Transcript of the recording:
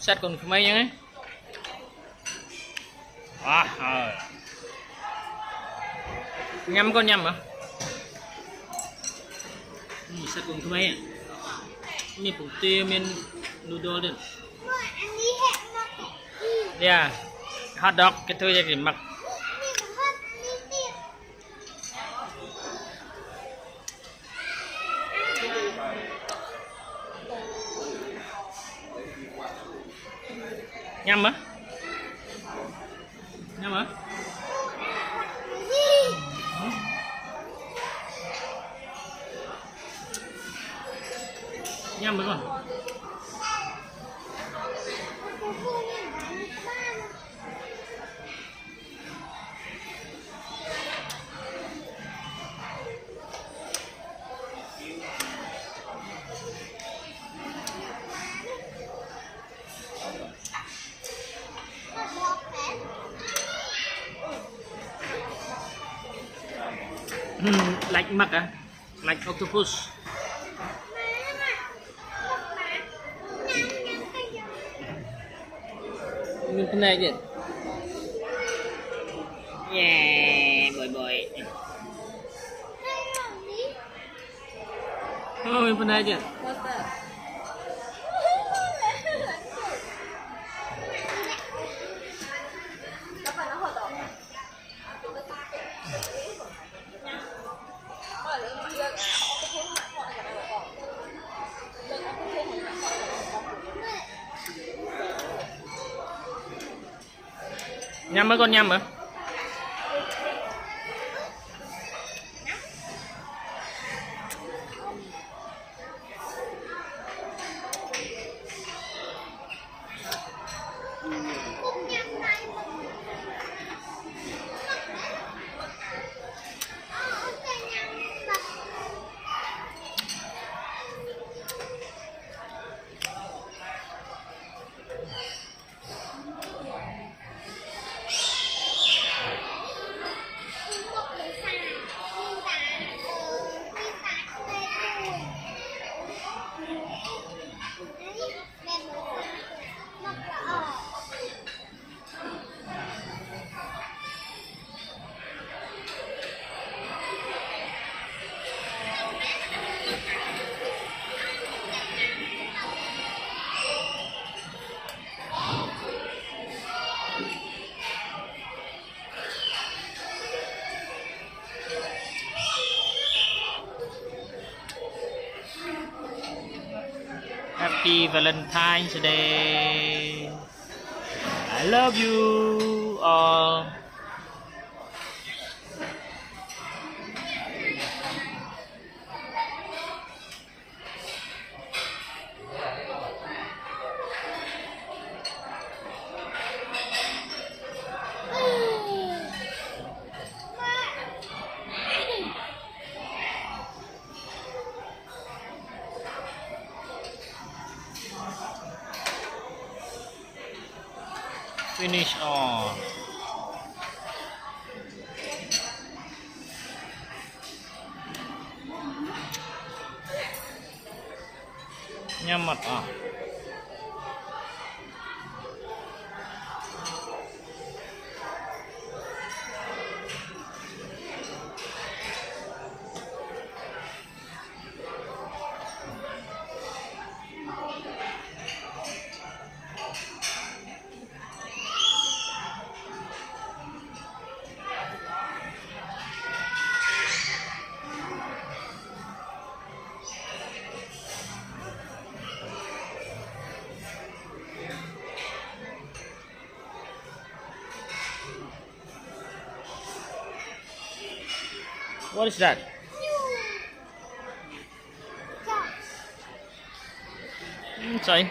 sách con khmer nhé à, à. nhâm con nhâm hả? Ừ, sách con à, mình phụ tê mình noodle lên đây à hot dog cái thứ gì mặc. nhâm á nhâm á nhâm á con. Hmm, like mak ah like octopus. Mình cái. Yeah, boy boy. Oh, mình cái nhâm mới con nhâm hả? Happy Valentine's Day. I love you all Finish all Nyamat ah What is that? Say